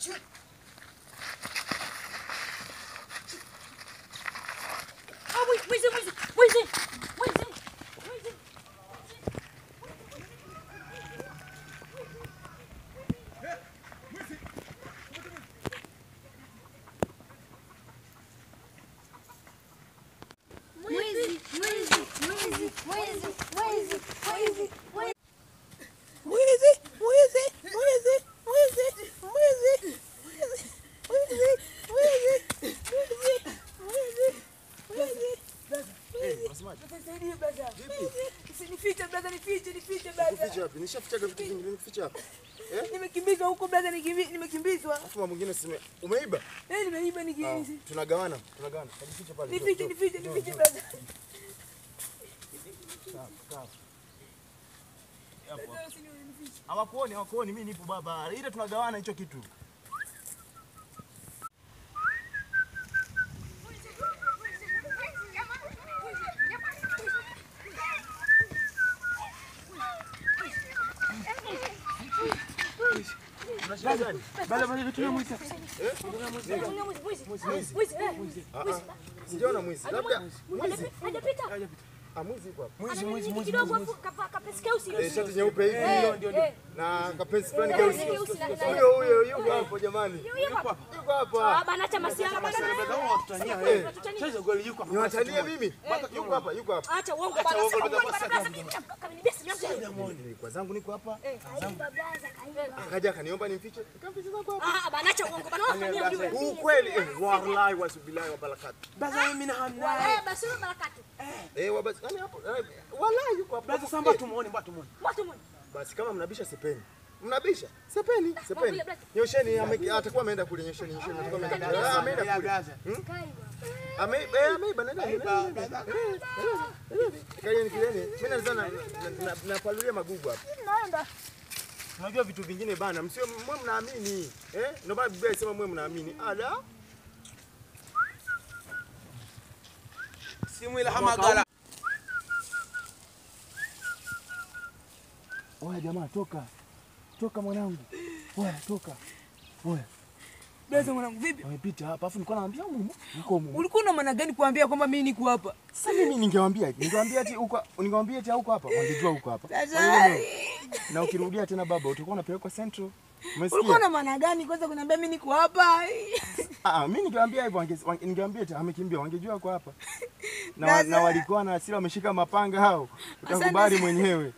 去。Nifiche, nifiche brother. Nifiche wapi? Nishafichaga vitu vingi, nimeficha wapi? Eh? Nimekimbizwa huko brother, nimekimbizwa. Alafu mambo mengine sime umeiba? Eh, nimeiba Ah, tunagawana, tunagawana. Nifiche pale. Nifiche, nifiche, nifiche brother. Sawa, sawa. Hawakuoni, hawakuoni, mimi nipo baba. Ile tunagawana hicho kitu. Sijaona mwizi. Labda mwizi. Ah, mwizi yuko hapa. Eh, shati nyeupe hivi na kapesi fulani keusi. Huyo huyo yuko hapo jamani. Yuko hapa. Niwatalie mimi. Yuko hapa, yuko hapa. Acha uongo Kwa zangu niko hapa. Akaja akaniomba nimfiche. Nikamfiche zangu hapa. Ah, bana acha uongo bana. Wafanyia ujue. Ukweli eh, wallahi wasubilahi wa barakatuh. Baza mimi na hamna. Eh, basi barakatu. Eh, wabasi yani hapo. eh, yuko hapo. Baza samba tumuone, mbona tumuone. Watu mmoja. Basi kama mnabisha sepeni. Mnabisha? Sepeni, sepeni. Nyosheni atakuwa ameenda kule nyosheni, nyosheni atakuwa ameenda kule. Ah. Ame eh nazana napalulia magugu hapa. Naenda. Unajua vitu vingine bana, msio mwe mnaamini. Eh? Ndio baba Biblia inasema mwe mnaamini. Ala. Simu ila hamagala. Oya jamaa toka. Toka mwanangu. Oya toka. Oya, Beza mwanangu, vipi? Amepita hapa. Afu nilikuwa naambia mumu. Niko mumu. Ulikuwa na maana gani kuambia kwamba mimi niko hapa? Sasa mimi ningewaambia, ningewaambia ati huko, ningewaambia ati huko hapa, wangejua huko hapa. Na ukirudia tena baba, utakuwa unapelekwa Central. ulikuwa na maana gani kwanza kuniambia mimi niko hapa? Ah, ah, mimi ningewaambia hivyo, ningewaambia ati amekimbia, wangejua kwa hapa. Na, na walikuwa na hasira, wameshika mapanga hao. Utakubali mwenyewe.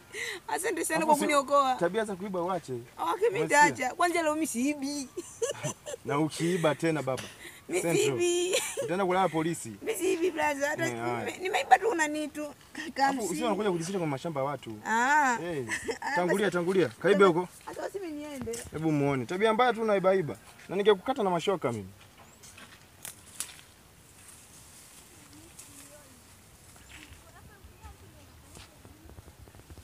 Asante sana kwa kuniokoa. Tabia za kuiba uache. Okay, mimi ndaacha. Kwanza leo mimi siibi. Na ukiiba tena baba, Mimi siibi. utaenda kulala polisi. Mimi siibi brother. Hata Eh, nimeiba tu na nitu. Kama si. usio unakuja kujisisha kwa mashamba ya watu. Ah. Hey. tangulia tangulia. Kaibe huko. Hata usimi niende. Hebu muone. Tabia mbaya tu unaibaiba. Na ningekukata na mashoka mimi.